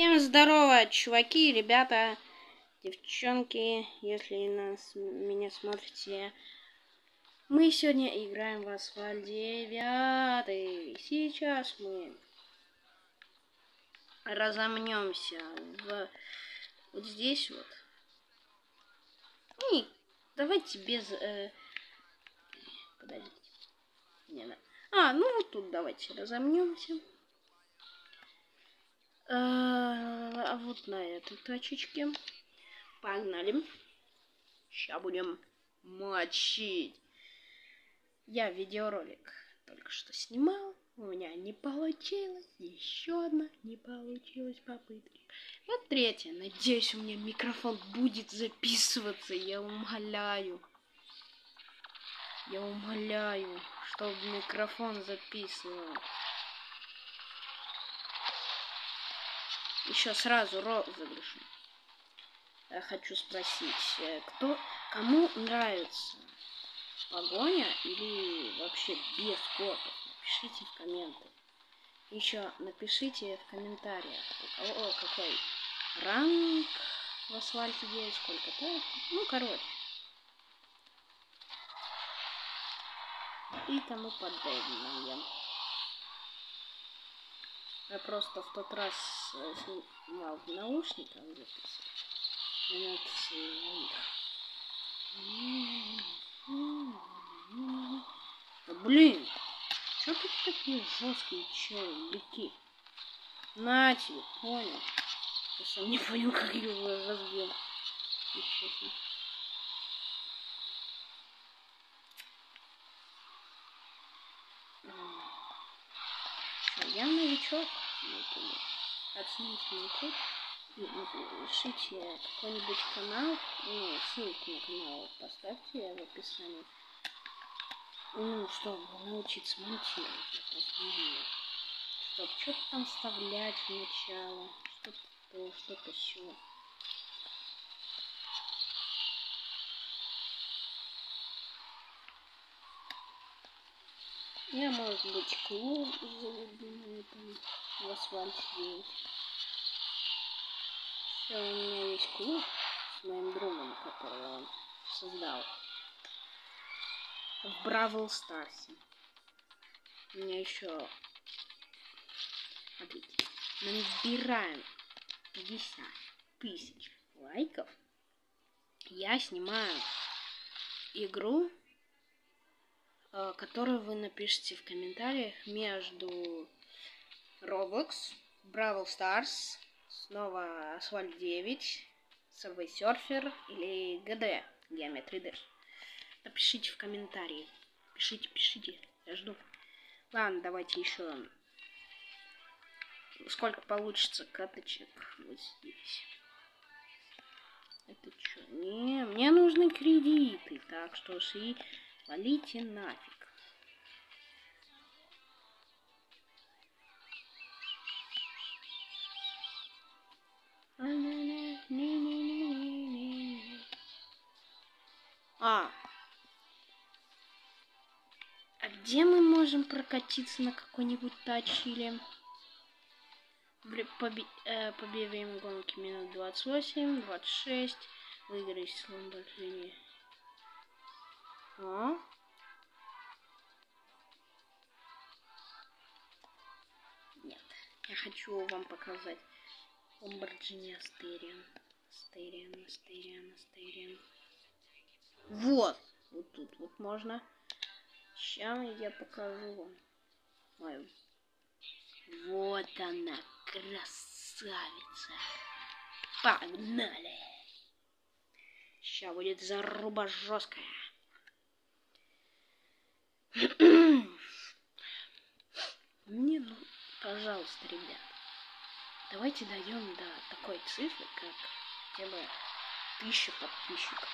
Всем здорово, чуваки, ребята, девчонки, если нас, меня смотрите. Мы сегодня играем в Асфальт 9. Сейчас мы разомнемся в вот здесь вот. И давайте без... Э, подождите. Не, да. А, ну вот тут давайте разомнемся. А вот на этой тачечке. Погнали. Сейчас будем мочить. Я видеоролик только что снимал. У меня не получилось. Еще одна не получилась попытка. Вот третья. Надеюсь, у меня микрофон будет записываться. Я умоляю. Я умоляю, чтобы микрофон записывал. Еще сразу розыгрыш. Я хочу спросить, э, кто, кому нравится погоня или вообще без копов? Напишите в комменты. Еще напишите в комментариях, у кого какой ранг в асфальте есть, сколько-то. Ну, короче. И тому подобное. Я просто в тот раз э, снимал в наушниках. Да блин, что тут такие жесткие челики? На тебе, понял. Я сам не понял, как его разбил. Честно. Я новичок на ютубе. Оцените мой труд и напишите какой-нибудь канал, ну, ссылку на канал поставьте в описании. Ну, чтобы научиться монтировать, знаю. Чтоб что-то там вставлять в начало, что-то то, что-то все. Я, может быть, клуб на этом в асфальт 9. Все, у меня есть клуб с моим другом, который он создал. В Бравл Старсе. У меня еще... Смотрите. Мы набираем 50 тысяч лайков. Я снимаю игру которую вы напишите в комментариях между Roblox, Бравл Stars, снова Asphalt 9, Subway Surfer или GD, Geometry Dash. Напишите в комментарии. Пишите, пишите. Я жду. Ладно, давайте еще. Сколько получится каточек вот здесь. Это что? Не, мне нужны кредиты. Так что и Валите нафиг. А. А где мы можем прокатиться на какой-нибудь тач или... Побе э, побегаем гонки минут 28, 26. Выиграть с Ламборджини. А? Нет, я хочу вам показать Lamborghini Asterion. Asterion, Asterion, Asterion. Вот, вот тут вот можно. Сейчас я покажу вам мою. Вот она, красавица. Погнали. Сейчас будет заруба жесткая. Мне, ну, пожалуйста, ребят, давайте дойдем до такой цифры, как хотя тысяча подписчиков.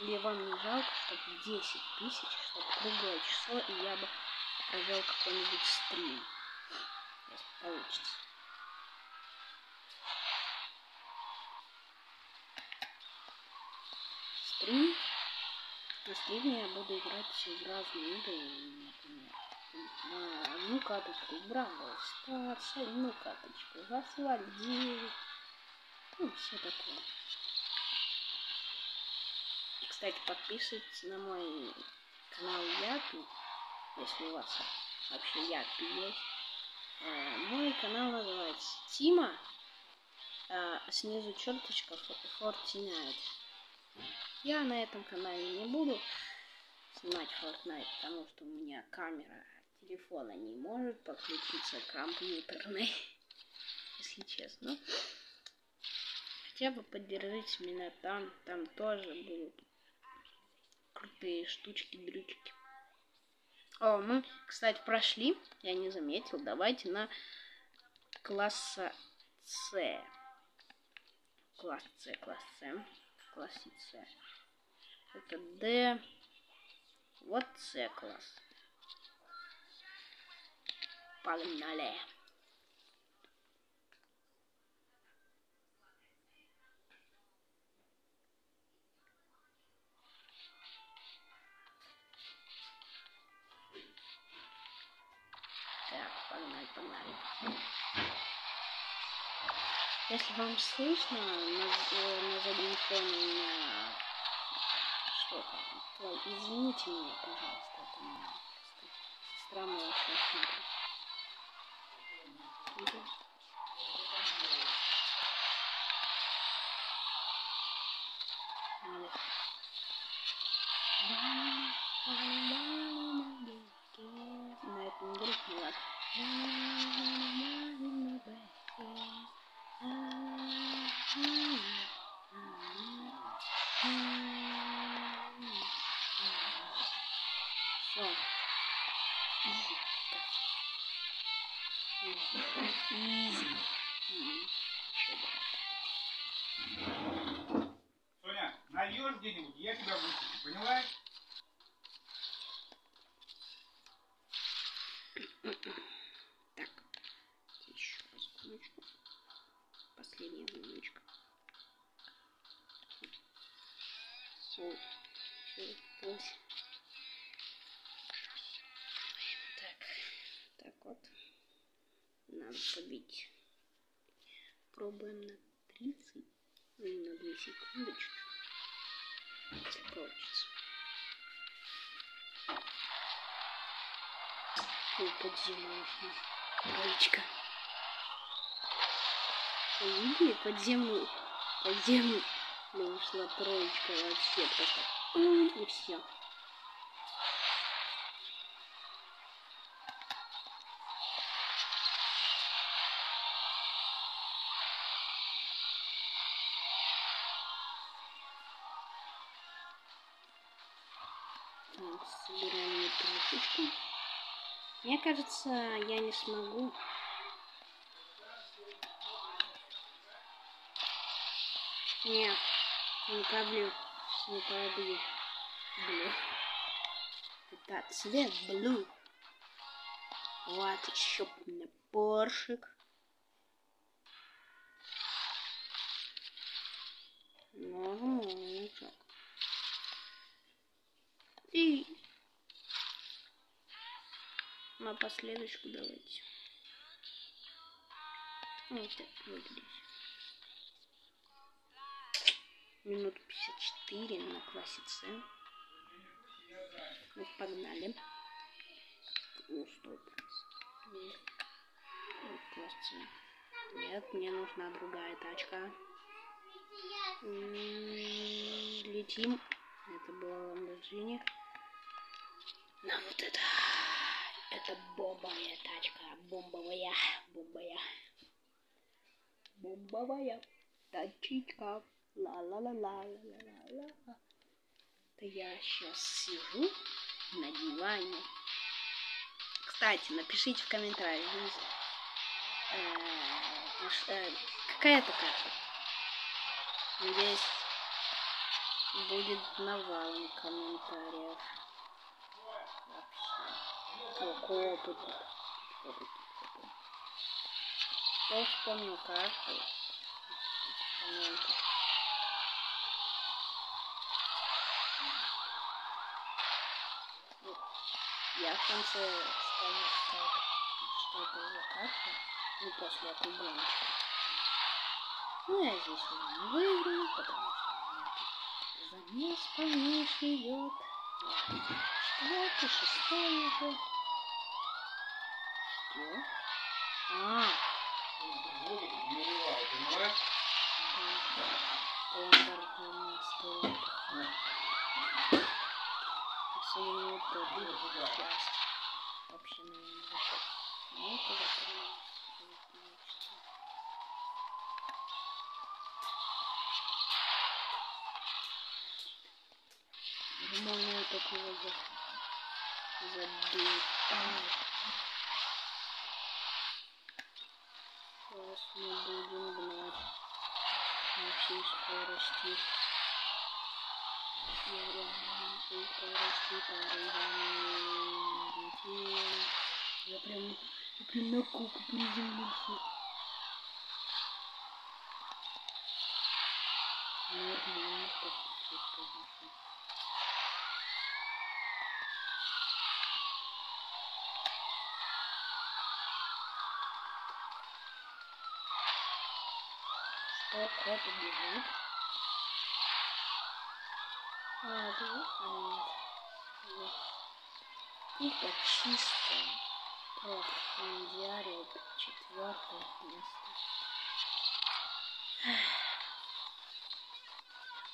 Или вам не жалко, чтобы 10 тысяч, чтобы круглое число, и я бы провел какой-нибудь стрим, если получится. Стрим Последнее я буду играть в разные игры, например, А, одну каточку Бравл Старс, одну каточку Асфальт 9. Ну, все такое. Кстати, подписывайтесь на мой канал Япи, если у вас вообще Япи есть. Э, мой канал называется Тима. Э, снизу черточка Fortnite. Я на этом канале не буду снимать Fortnite, потому что у меня камера телефона не может подключиться к компьютерной, если честно. Хотя бы поддержите меня там, там тоже будут крутые штучки, дрючки. О, мы, кстати, прошли, я не заметил. Давайте на класса С. Класс С, класс С, классе С. Это Д. Вот С класс. Погнали. Так, погнали, погнали. Если вам слышно, на, э, на заднем фоне у меня что-то, то извините меня, пожалуйста, это у меня сестра моя смотрит. Надо. Соня, нальешь где-нибудь, я тебя выпущу, поняла? Надо побить. Пробуем на 30. Ну на 2 секундочки. Если получится. Подземная ушла. Троечка. Видели? Подземную. Подземную. ушла троечка вообще просто. И все. Собираем мне троечку. Мне кажется, я не смогу. Не, не пробью. Не пробью. Блю. Это цвет блю. Вот еще меня поршик. Нормально так. И на последочку давайте. Вот так выглядит. Минут 54 на классе С. Ну, погнали. Ну, стой. Нет. Ну. Нет, мне нужна другая тачка. Летим. Это было Lamborghini. На вот это. Это бомбовая тачка. Бомбовая. Бомбовая. Бомбовая тачка. Ла-ла-ла-ла-ла-ла-ла. Я сейчас сижу на диване. Кстати, напишите в комментариях. э, наш- э, Какая это карта? Надеюсь, будет навалом комментариев. Вообще. О, копы тут. Кто вспомнил карту? Я в конце потому что что это за карта, ну, после этой гоночки. Ну, я здесь уже не выиграю, потому что тут замес полнейший идет. Четвертый, шестой уже. Что? А, Воду наливаю, понимаешь? Ламборгини стоит. Ну, этот сюда. часть. Вообще, наверное, не заход. Ну, закрылось. Нормально такого за... мы будем гнать на всей скорости. Я реально скорости порывами. Я прям, я прям на куку приземлился. Нормально, так Что кот бежит? А, да? А, нет. Нет. Это чисто профундиаре четвертое место.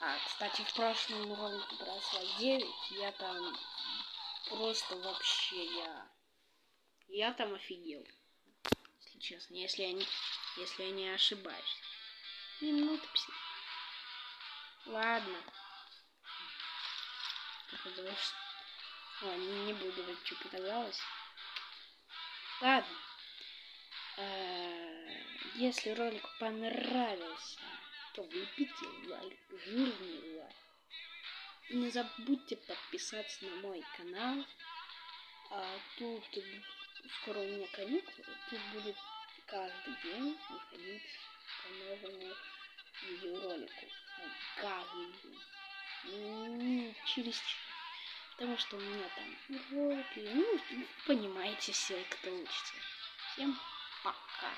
А, кстати, в прошлом ролике бросла 9, я там просто вообще я... Я там офигел. Если честно, если я не, если я не ошибаюсь. Минут 50. Ладно. Ладно, не буду говорить, что показалось. Ладно. Э, Если ролик понравился, то влепите лайк, жирный лайк. Не забудьте подписаться на мой канал. А тут скоро у меня каникулы. Тут будет каждый день выходить по новому видеоролику. Ну, каждый день. Не через. Потому что у меня там уроки. Ну, понимаете все, кто учится. Всем пока.